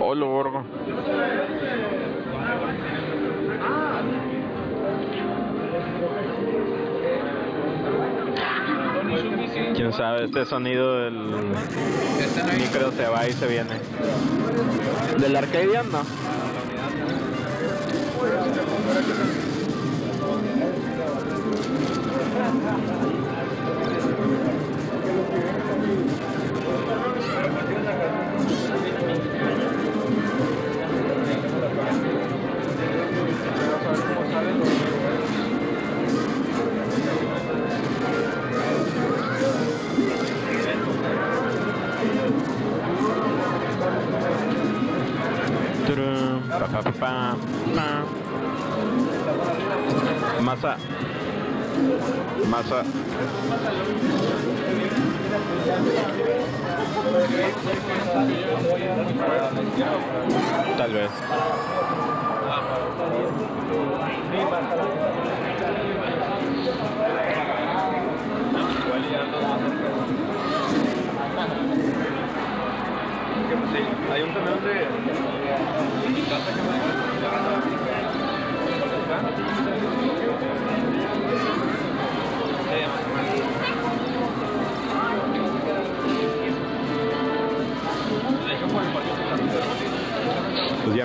Lo borgo. Quién sabe, este sonido del micro se va y se viene. ¿Del Arcadian no? Pa. Masa. Masa. Tal vez.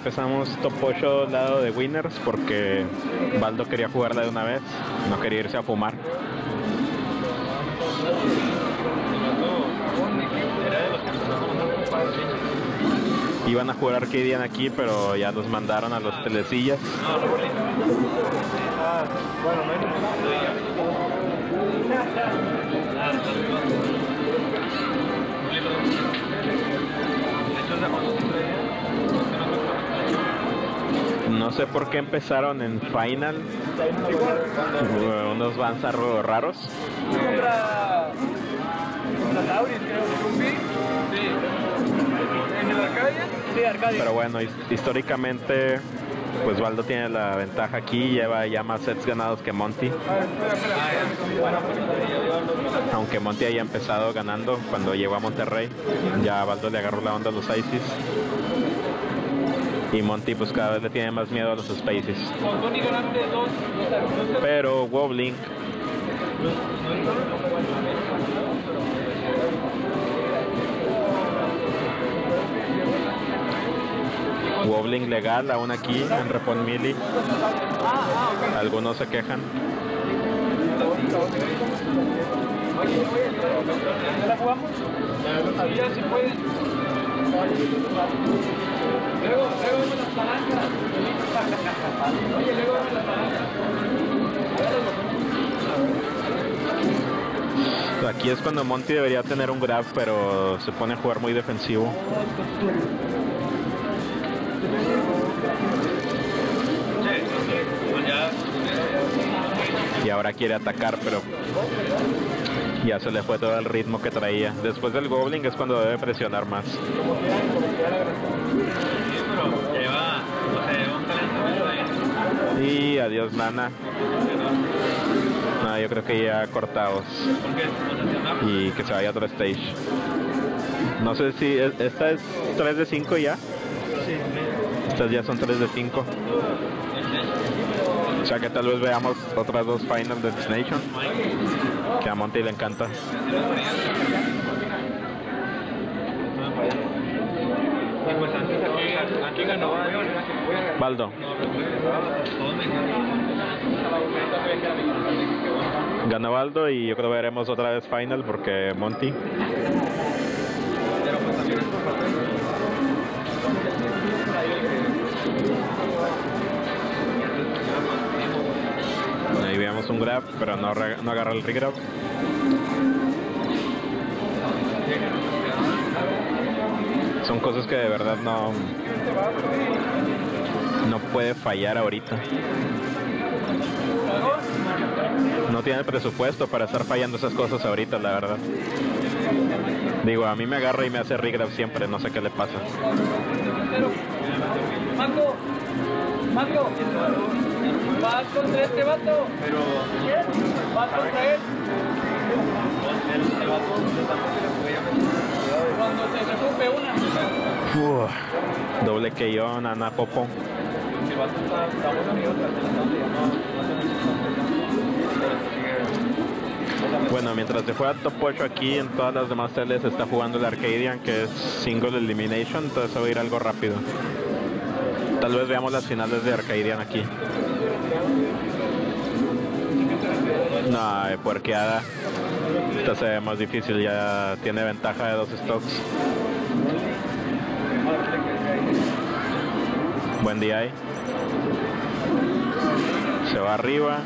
Empezamos top 8 lado de winners porque Baldo quería jugarla de una vez, no quería irse a fumar. Iban a jugar Arcadian aquí, pero ya los mandaron a los telecillas. No sé por qué empezaron en final. Unos Banzar raros. Pero bueno, his- históricamente, pues Baldo tiene la ventaja aquí, lleva ya más sets ganados que Monty. Aunque Monty haya empezado ganando cuando llegó a Monterrey, ya Baldo le agarró la onda a los ISIS. Y Monty pues cada vez le tiene más miedo a los Spaces. Pero Woblink Wobbling legal aún aquí en Repon Mili. Algunos se quejan. ¿Ya la jugamos? Si. Luego, luego vemos las palancas. Oye, luego vemos las palancas. Aquí es cuando Monty debería tener un grab, pero se pone a jugar muy defensivo. Y ahora quiere atacar, pero ya se le fue todo el ritmo que traía. Después del Goblin es cuando debe presionar más. Y adiós, Nana. No, yo creo que ya cortados. Y que se vaya a otro stage. No sé si es- esta es 3 de 5 ya. Estas ya son 3 de 5. O sea que tal vez veamos otras dos Final Destination. Que a Monty le encanta. Baldo, gana Baldo y yo creo que veremos otra vez Final porque Monty. Ahí veamos un grab, pero no, no agarra el regrab. Son cosas que de verdad no, no puede fallar ahorita. No tiene el presupuesto para estar fallando esas cosas ahorita, la verdad. Digo, a mí me agarra y me hace regrab siempre, no sé qué le pasa. Marco, Marco, vas contra este vato. Pero Vas contra él. el, el vato de tanto que le Cuando se resupe una. Uf. Doble que yo, Nana. El vato está, está se sigue. Bueno, mientras se juega top 8 aquí, en todas las demás teles está jugando el Arcadian, que es single elimination, entonces va a ir algo rápido. Tal vez veamos las finales de Arcadian aquí. No, puerqueada. Esta se ve más difícil, ya tiene ventaja de dos stocks. Buen día ahí. Se va arriba.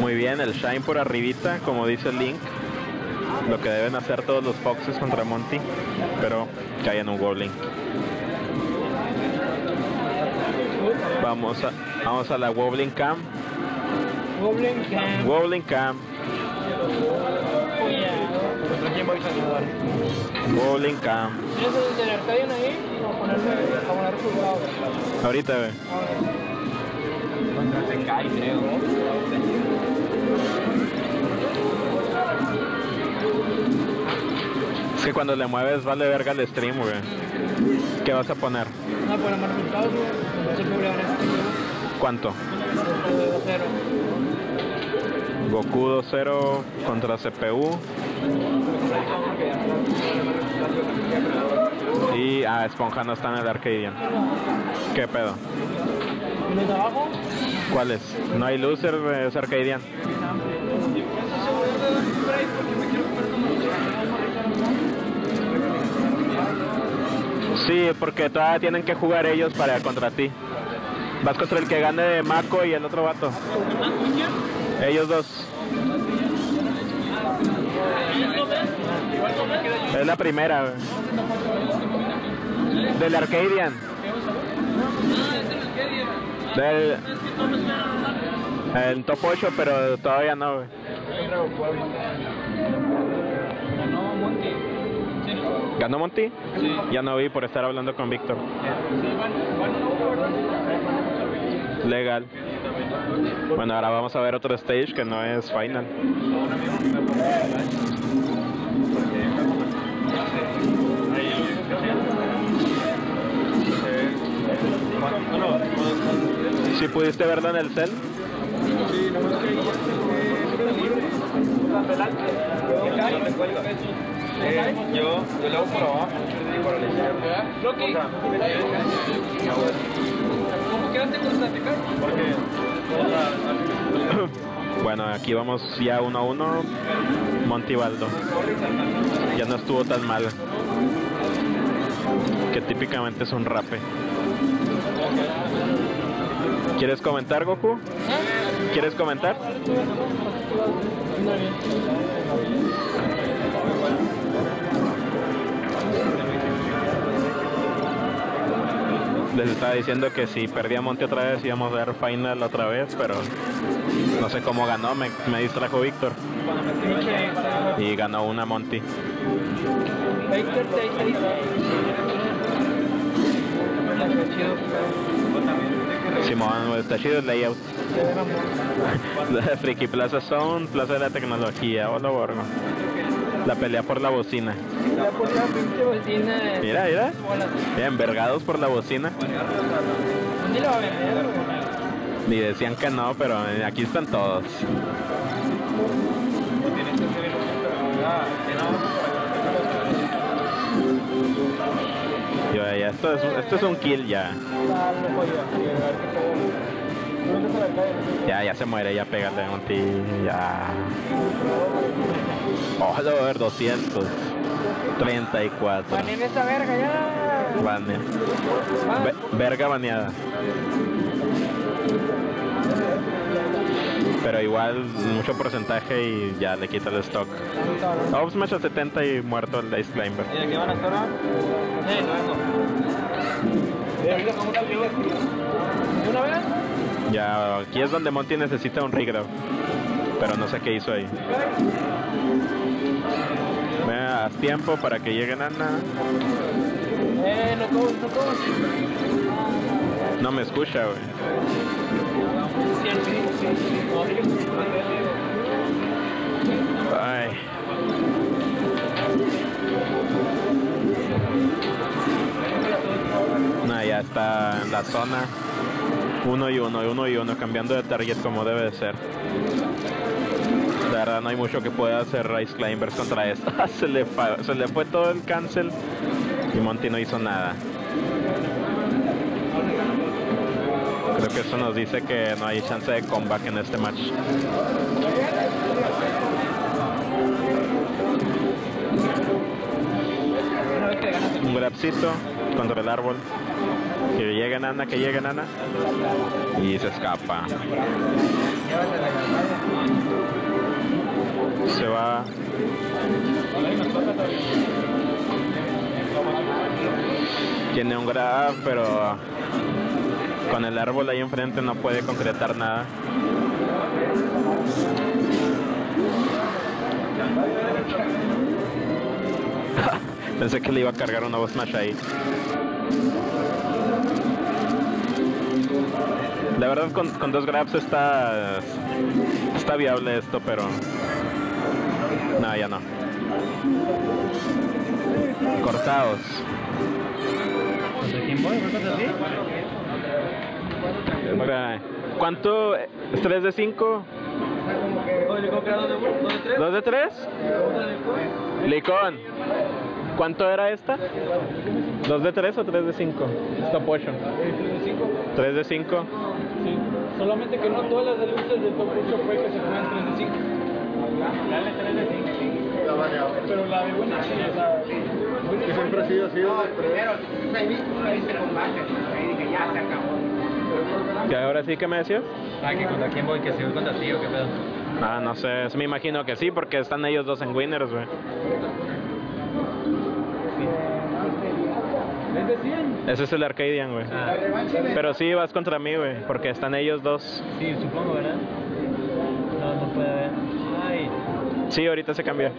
Muy bien, el Shine por arribita, como dice Link. Lo que deben hacer todos los Foxes contra Monty. Pero cae en un Goblin. Vamos a, vamos a la Wobbling Cam. Goblin Camp. Wobbling Cam. ¿Contra quién vais a ayudar? Wobbling Cam. ¿Tienes el del Arcadian ahí? Ponerse, para poner resultados. Ahorita ve. Contra Sekai, creo. Que cuando le mueves vale verga el stream, güey. ¿Qué vas a poner? No, para más resultados, güey. A. ¿Cuánto? 0 Goku 2-0 contra CPU. Y ah, Esponja no está en el Arcadian. ¿Qué pedo? ¿Y los de abajo? ¿Cuál es? No hay loser, es Arcadian. Sí, porque todavía tienen que jugar ellos para contra ti. Vas contra el que gane de Mako y el otro vato. Ellos dos. Es la primera. Del Arcadian. Del. El top 8, pero todavía no, güey. ¿Ganó Monty? Sí. Ya no vi por estar hablando con Víctor. Legal. Bueno, ahora vamos a ver otro stage que no es final. Si pudiste verlo en el cel, Sí, Yo, yo le hago por abajo por la izquierda. ¿cómo quedaste con? Porque bueno, aquí vamos ya uno a uno. Monty Baldo. Ya no estuvo tan mal. Que típicamente es un rape. ¿Quieres comentar, Goku? ¿Quieres comentar? Les estaba diciendo que si perdía Monty otra vez íbamos a ver final otra vez, pero no sé cómo ganó, me, me distrajo Víctor y ganó una Monty. Simón, está chido el layout. Friki Plaza Zone, Plaza de la Tecnología, hola Borgo. La pelea por la bocina. Mira, mira. Bolas. Bien, vergados por la bocina. Ni decían que no, pero eh, aquí están todos. Yo, ya, esto, es, esto es un kill ya. Ya, ya se muere, ya pégale a Monty, ya. Oh, lo ver 200. 34. Banen esa verga ya. Bane. Ve- verga baneada. Pero igual, mucho porcentaje y ya le quita el stock. Ops Smash a 70 y muerto el Ice Climber. ¿Y qué van a estar ahora? ¿De una vez? Ya, aquí es donde Monty necesita un regrab. Pero no sé qué hizo ahí tiempo para que lleguen a nada. No me escucha, güey. Ay. No, ya está en la zona. Uno y uno, y uno y uno, cambiando de target como debe de ser. La verdad no hay mucho que pueda hacer Rice Climbers contra esto. se, le se le fue todo el cancel y Monty no hizo nada. Creo que eso nos dice que no hay chance de comeback en este match. Un grabcito contra el árbol. Que llegue Nana, que llegue Nana. Y se escapa. Se va. Tiene un grab, pero con el árbol ahí enfrente no puede concretar nada. Pensé que le iba a cargar una voz smash ahí. La verdad con, con, dos grabs está está viable esto, pero no, ya no. Cortados. ¿Contra quién voy? ¿No contra ti? ¿Cuánto? ¿Es 3 de 5? ¿2 de 3? Licón. ¿Cuánto era esta? ¿2 de 3 o 3 de 5? Stop motion. 3 de 5. Sí. Solamente que no todas las luces del top 8 fue que se fueron 3 de 5. Dale 3 de 5. Pero la de buena sí, o sea. Que siempre ha sido así. No, primero, ahí viste, combate, ahí dije, ya se acabó. ¿Y ahora sí que me decías? Ah, que contra quién voy, que si voy contra ti o qué pedo. Ah, no sé, me imagino que sí, porque están ellos dos en winners, güey. ¿Es de 100? Ese es el Arcadian, güey. Ah, Pero sí vas contra mí, güey, porque están ellos dos. sí, supongo, ¿verdad? Sí, ahorita se cambió.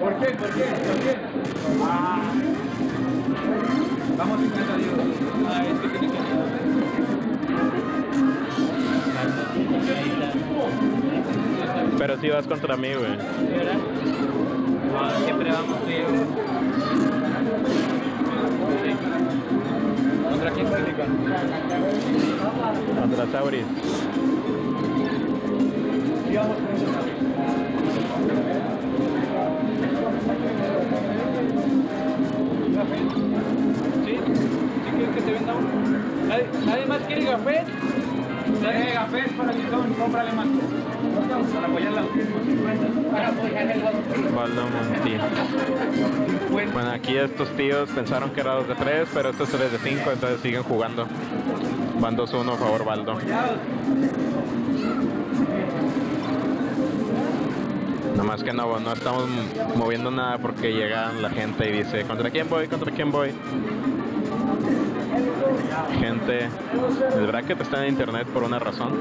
¿Por qué? ¿Por qué? ¿Por qué? Ah. Vamos 50 digo. Ah, es que tiene que. Pero sí vas contra mí, güey. ¿Sí, verdad? Siempre vamos tú y yo. ¿Contra quién se? Contra Sauris. Sí. ¿Sí? ¿Sí quieres que te venda uno? ¿Nadie, ¿nadie más quiere café? ¿Nadie café para más. Para apoyar Para apoyar el otro. Baldo Monti. Bueno, aquí estos tíos pensaron que era 2 de 3, pero esto es 3 de 5, entonces siguen jugando. Van 2-1 a favor Baldo. Nomás que no, no estamos moviendo nada porque llega la gente y dice, ¿contra quién voy? ¿Contra quién voy? Gente, el bracket está en internet por una razón.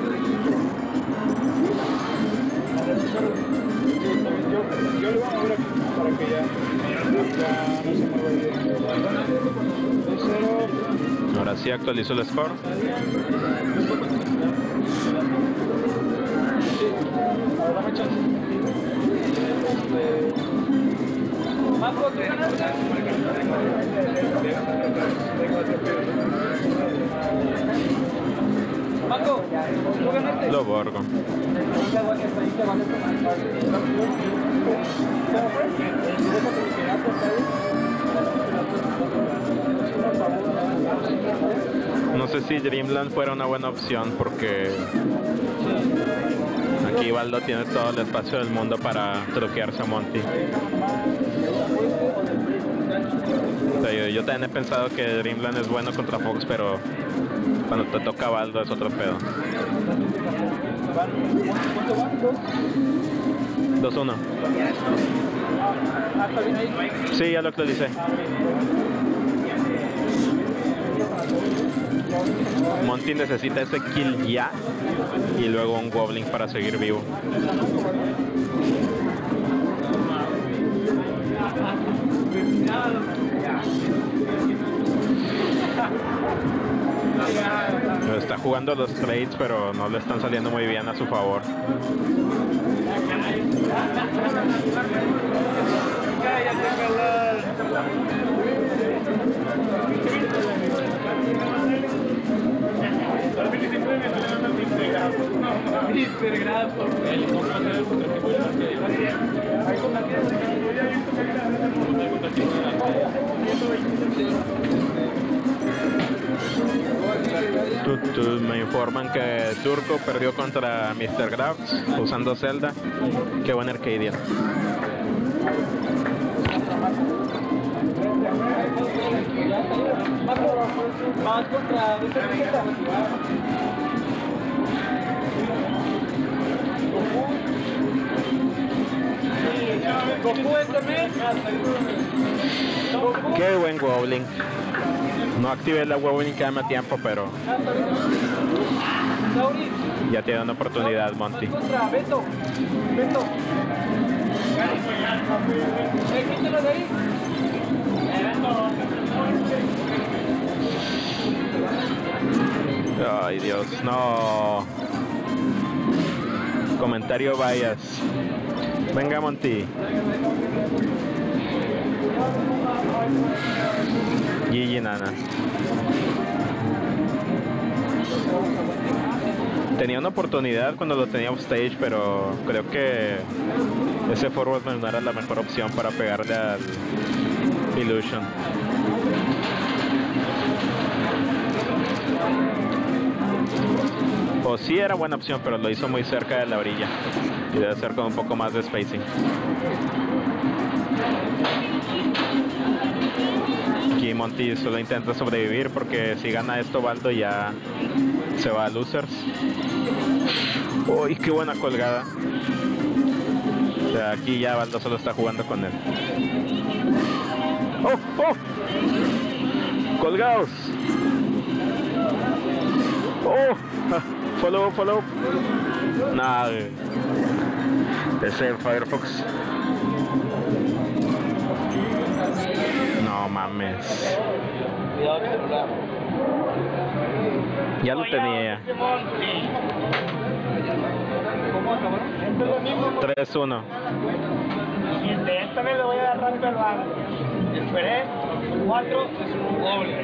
Ahora sí actualizo el score. Ahora Lo borgo. No sé si Dreamland fuera una buena opción porque aquí Baldo tiene todo el espacio del mundo para truquearse a Monty. Yo, también he pensado que Dreamland es bueno contra Fox, pero cuando te toca Baldo es otro pedo. ¿Cuánto van? ¿Dos? 2-1. Ah, está bien ahí. Sí, ya lo actualicé. Monty necesita ese kill ya y luego un Goblin para seguir vivo. está jugando los trades, pero no le están saliendo muy bien a su favor. Me informan que Turco perdió contra Mr. Grabs usando Zelda. Qué buen Arcadia. Qué buen Goblin. No activé la Wobbling que dame tiempo, pero ya tiene una oportunidad, Monty. Ay, Dios, no. Comentario vayas. Venga, Monty. Gigi Nana. Tenía una oportunidad cuando lo tenía stage, pero creo que ese forward no era la mejor opción para pegarle al Illusion. O sí era buena opción, pero lo hizo muy cerca de la orilla. Y debe ser con un poco más de spacing. Monty solo intenta sobrevivir porque si gana esto Baldo ya se va a losers. Uy, qué buena colgada. Aquí ya Baldo solo está jugando con él. ¡Oh! ¡Oh! ¡Colgados! ¡Oh! Follow, follow. Nada. Ese Firefox. Mames. Cuidado el celular. Ya lo tenía. ¿Cómo acabaron? Esto es lo mismo. 3-1. Y de esta vez le voy a dar rápido al banco. Esperé. Cuatro es un doble.